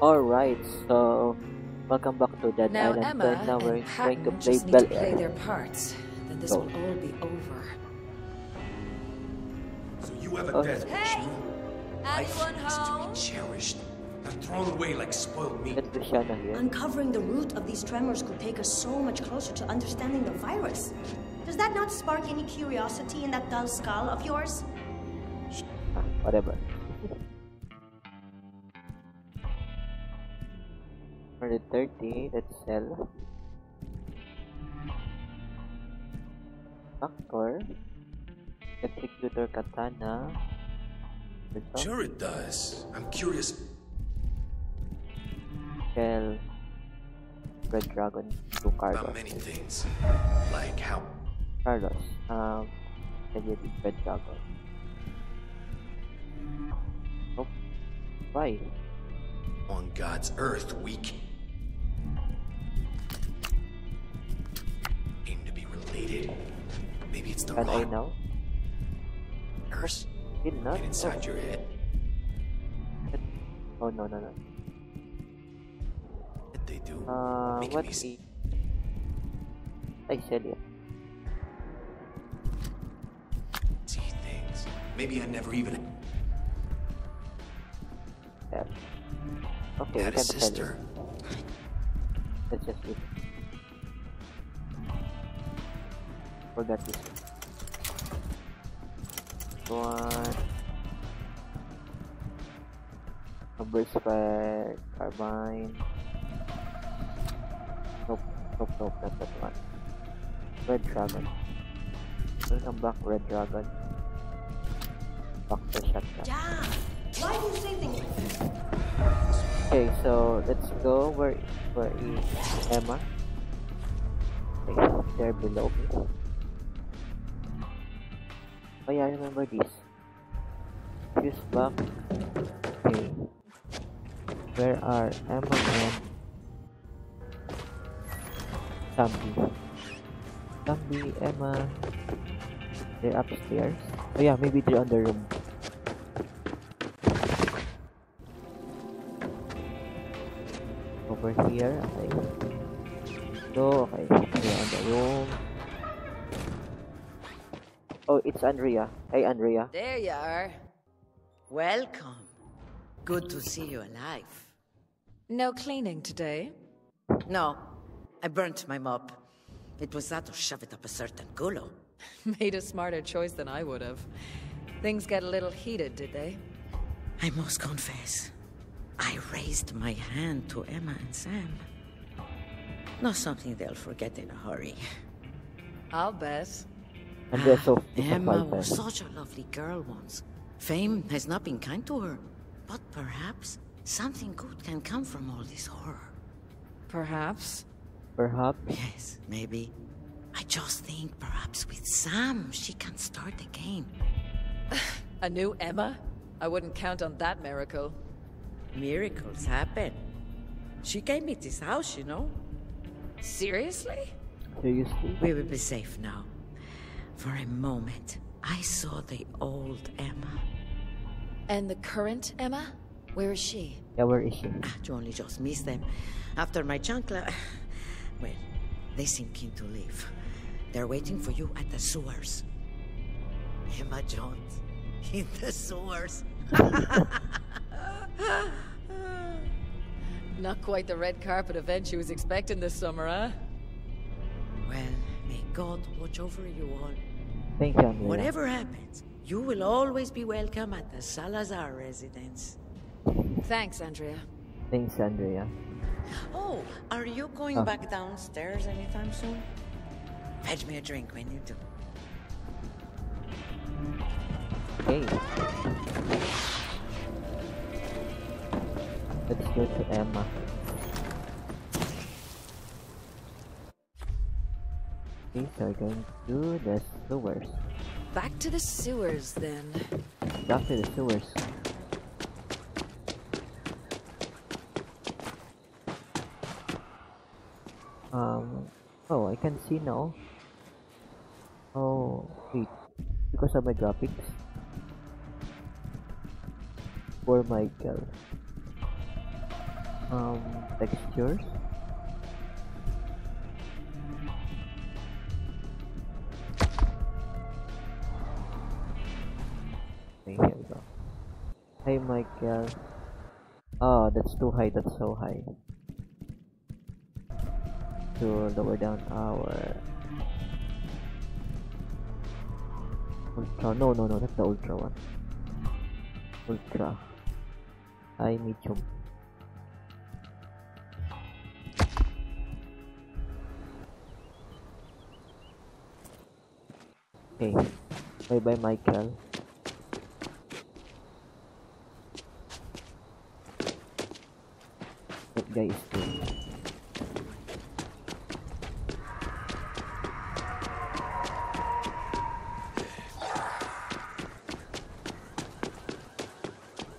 Alright, so welcome back to Dead Now Island. Emma and now we're and going to Patton play just need Bel to play their parts. Then this Go. will all be over. So you have a Oh. death wish, Hey! no? Anyone Life is to be cherished, not thrown away like spoiled meat. Let Luciana here. Uncovering the root of these tremors could take us so much closer to understanding the virus. Does that not spark any curiosity in that dull skull of yours? Whatever. For the 30, let's sell. Factor. Executor Katana. Ito. Sure it does. I'm curious. Sell. Red Dragon to Carlos. about many things, like how Carlos. Um, can you be Red Dragon? Nope. Why? on God's earth we can it's the Can I know? nurse Did not. and inside your head. Oh no no no. What they do? Uh, Make what me? I said it. see things. Maybe I never even Sell. Okay, had a sister. Let's just. Forgot this one. One. A fire, carbine. Nope, nope, nope, not that one. Red dragon. Welcome back, Red Dragon. Back to shotgun. Yeah. Why do you say things like this? Okay, so let's go where where is Emma? Okay, they're below me. Oh yeah, I remember this. Fuse back. Okay. Where are Emma and Sam B? Zambi, Emma. They're upstairs. Oh yeah, maybe they're on the room. over here. Okay. So, okay. We're on the room. Oh, it's Andrea. Hey, Andrea. There you are. Welcome. Good to see you alive. No cleaning today. No, I burnt my mop. It was that or shove it up a certain gulo. Made a smarter choice than I would have. Things get a little heated, did they? I must confess, I raised my hand to Emma and Sam. Not something they'll forget in a hurry. I'll bet. Andrea so Ah, is a Emma was such a lovely girl once. Fame has not been kind to her, but perhaps something good can come from all this horror. Perhaps. Perhaps. Yes, maybe. I just think perhaps with Sam she can start again. A new Emma? I wouldn't count on that miracle. Miracles happen. She gave me this house, you know. Seriously? Seriously? We will be safe now. For a moment, I saw the old Emma. And the current Emma? Where is she? Yeah, where is she? Ah, you only just missed them. After my chancla... Well, they seem keen to leave. They're waiting for you at the sewers. Emma Jaunt. In the sewers. Not quite the red carpet event she was expecting this summer, huh? Well, may God watch over you all. Thank you, Andrea. Whatever happens, you will always be welcome at the Salazar residence. Thanks, Andrea. Thanks, Andrea. Oh, are you going Oh. back downstairs anytime soon? Fetch me a drink when you do. Okay. Let's go to Emma. So we're going to the sewers. Back to the sewers, then. Back to the sewers. Um, oh, I can see now. Oh, wait. Because of my graphics. For Michael. Um, textures. Hey, Michael. Oh, that's too high. That's so high. To lower down our ultra. No, no, no. That's the ultra one. Ultra. High, medium. Okay. Bye bye, Michael. Guy is cool.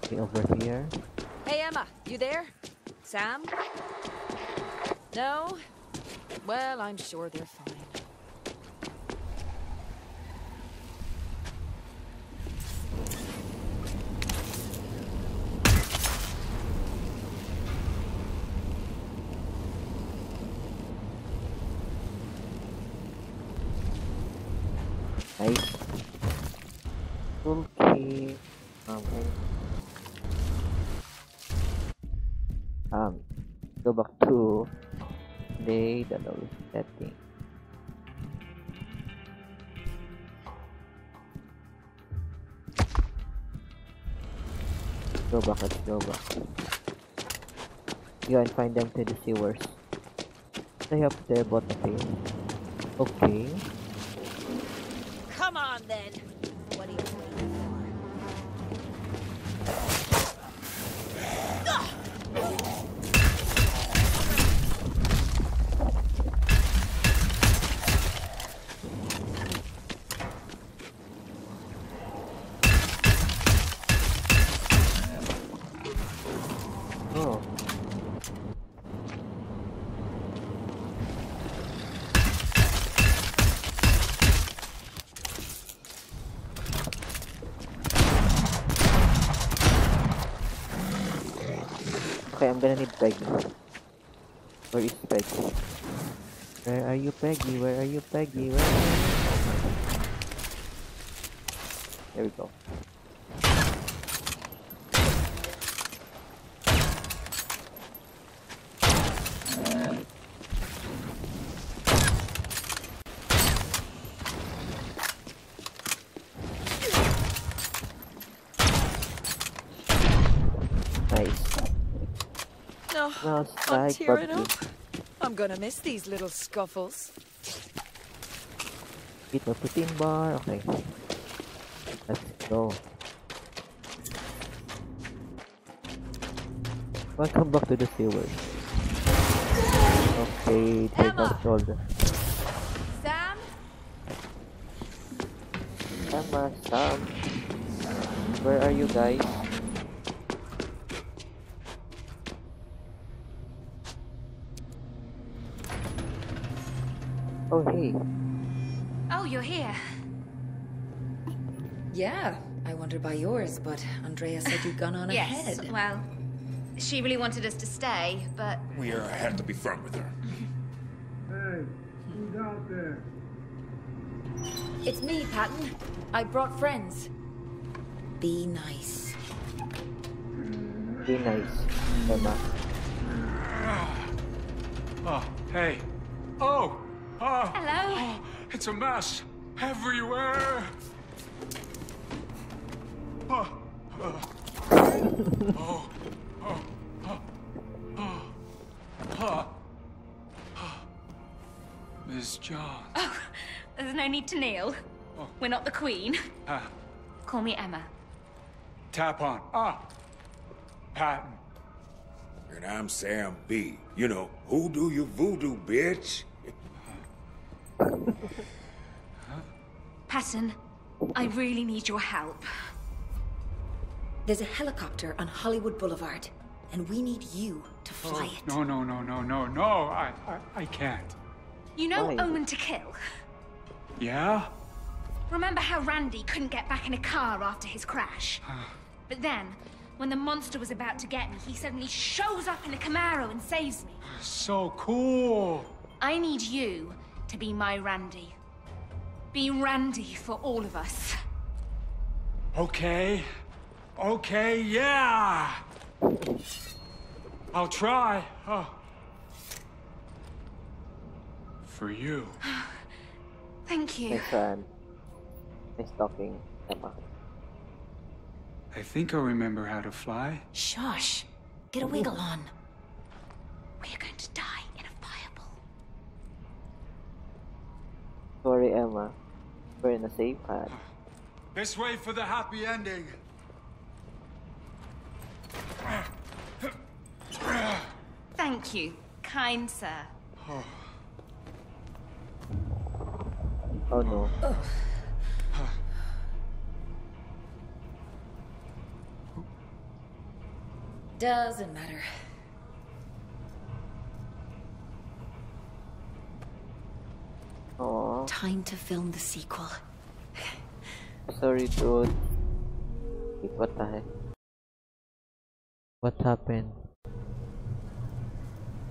Okay, over here. Hey, Emma, you there? Sam? No? Well, I'm sure they're fine. Nice. Okay. Um, and, um, go back to play the low setting. Go back, let's go back. And find them to the sewers. Up there, but okay. Okay. Come on, then. Okay, I'm gonna need Peggy. Where is Peggy? Where are you, Peggy? Where are you, Peggy? Where are you? There we go. Nice. No, Now I'm tearing up. I'm gonna miss these little scuffles. Eat my protein bar. Okay. Let's go. Welcome back to the sewers. Okay, take Emma! control. the- Sam? Emma, Sam. Where are you guys? Oh, hey. Oh, you're here. Yeah, I wondered by yours, but Andrea said you'd gone on Yes. ahead. Well, she really wanted us to stay, but We uh, had to be firm with her. Hey, who's out there? It's me, Patton. I brought friends. Be nice. Be nice, Emma. Oh, hey. Oh! Oh, Hello. Oh, it's a mess. Everywhere. Oh oh, oh, oh, oh. Miss Jaunt. Oh, there's no need to kneel. Oh. We're not the Queen. Uh, Call me Emma. Tap on. Ah. Patton. And I'm Sam B. You know, who do you voodoo, bitch? Patton, I really need your help. There's a helicopter on Hollywood Boulevard, and we need you to oh, fly it. No, no, no, no, no, no. I, I, I can't. You know Why? Omen to Kill? Yeah? Remember how Randy couldn't get back in a car after his crash? but then, When the monster was about to get me, he suddenly shows up in a Camaro and saves me. So cool. I need you to be my Randy. Be Randy for all of us. Okay. Okay, yeah. I'll try. Oh. For you. Thank you. Nice fan. Nice talking, Emma. I think I remember how to fly. Shush. Get a wiggle on. We're going to die in a fireball. Sorry, We're in a safe path. This way for the happy ending. Thank you, kind sir. Oh no. Doesn't matter. Time to film the sequel. sorry, dude. What the heck? What happened?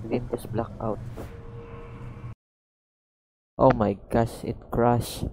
The game just blacked out. Oh my gosh, it crashed.